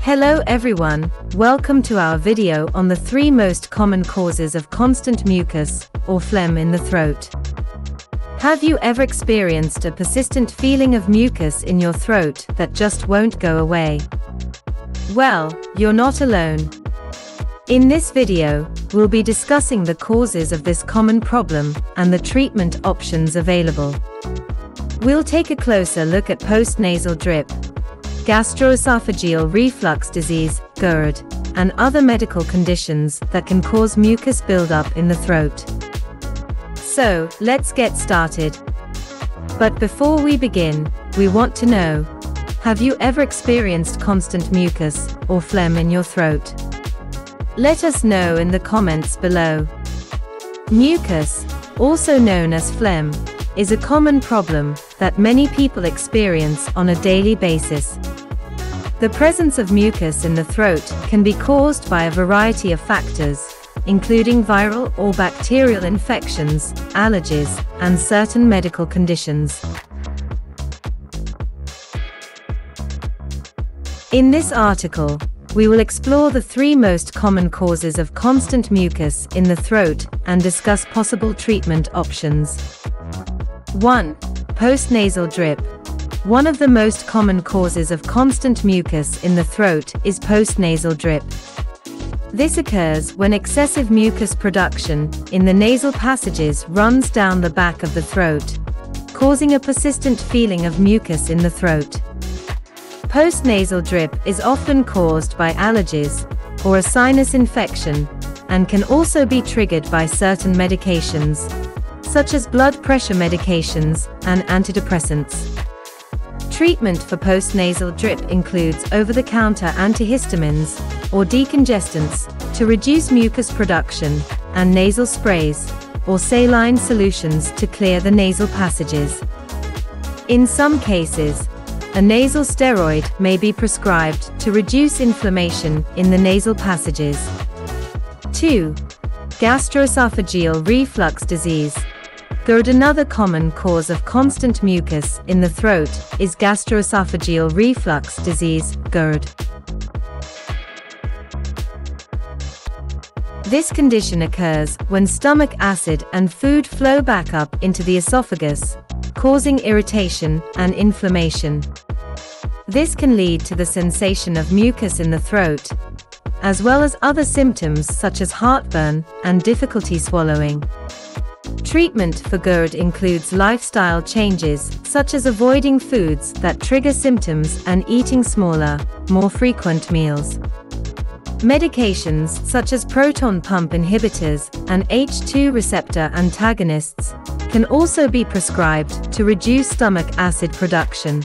Hello everyone, welcome to our video on the three most common causes of constant mucus, or phlegm in the throat. Have you ever experienced a persistent feeling of mucus in your throat that just won't go away? Well, you're not alone. In this video, we'll be discussing the causes of this common problem and the treatment options available. We'll take a closer look at postnasal drip, gastroesophageal reflux disease, GERD, and other medical conditions that can cause mucus buildup in the throat. So, let's get started. But before we begin, we want to know, have you ever experienced constant mucus or phlegm in your throat? Let us know in the comments below. Mucus, also known as phlegm, is a common problem that many people experience on a daily basis. The presence of mucus in the throat can be caused by a variety of factors, including viral or bacterial infections, allergies, and certain medical conditions. In this article, we will explore the three most common causes of constant mucus in the throat and discuss possible treatment options. 1. Postnasal drip. One of the most common causes of constant mucus in the throat is postnasal drip. This occurs when excessive mucus production in the nasal passages runs down the back of the throat, causing a persistent feeling of mucus in the throat. Postnasal drip is often caused by allergies or a sinus infection and can also be triggered by certain medications, such as blood pressure medications and antidepressants. Treatment for postnasal drip includes over-the-counter antihistamines or decongestants to reduce mucus production and nasal sprays or saline solutions to clear the nasal passages. In some cases, a nasal steroid may be prescribed to reduce inflammation in the nasal passages. 2. Gastroesophageal reflux disease GERD Another common cause of constant mucus in the throat is gastroesophageal reflux disease, GERD. This condition occurs when stomach acid and food flow back up into the esophagus, causing irritation and inflammation. This can lead to the sensation of mucus in the throat, as well as other symptoms such as heartburn and difficulty swallowing. Treatment for GERD includes lifestyle changes, such as avoiding foods that trigger symptoms and eating smaller, more frequent meals. Medications such as proton pump inhibitors and H2 receptor antagonists can also be prescribed to reduce stomach acid production.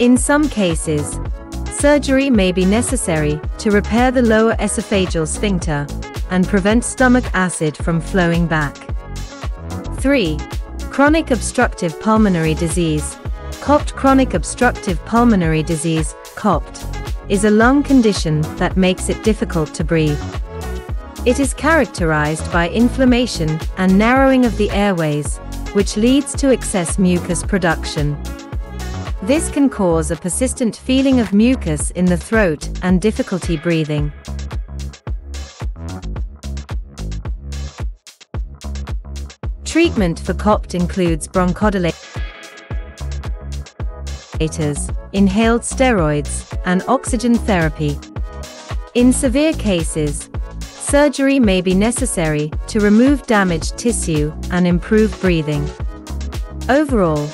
In some cases, surgery may be necessary to repair the lower esophageal sphincter and prevent stomach acid from flowing back. 3. Chronic obstructive pulmonary disease. COPD Chronic obstructive pulmonary disease, COPD, is a lung condition that makes it difficult to breathe. It is characterized by inflammation and narrowing of the airways, which leads to excess mucus production. This can cause a persistent feeling of mucus in the throat and difficulty breathing. Treatment for COPD includes bronchodilators, inhaled steroids, and oxygen therapy. In severe cases, surgery may be necessary to remove damaged tissue and improve breathing. Overall,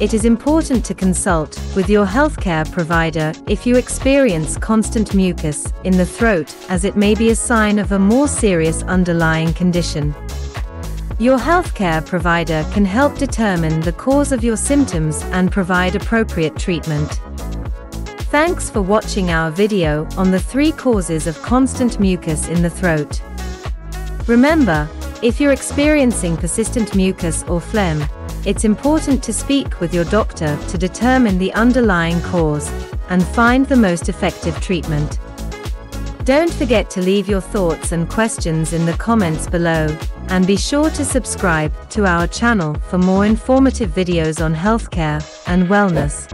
it is important to consult with your healthcare provider if you experience constant mucus in the throat as it may be a sign of a more serious underlying condition. Your healthcare provider can help determine the cause of your symptoms and provide appropriate treatment. Thanks for watching our video on the three causes of constant mucus in the throat. Remember, if you're experiencing persistent mucus or phlegm, it's important to speak with your doctor to determine the underlying cause and find the most effective treatment. Don't forget to leave your thoughts and questions in the comments below, and be sure to subscribe to our channel for more informative videos on healthcare and wellness.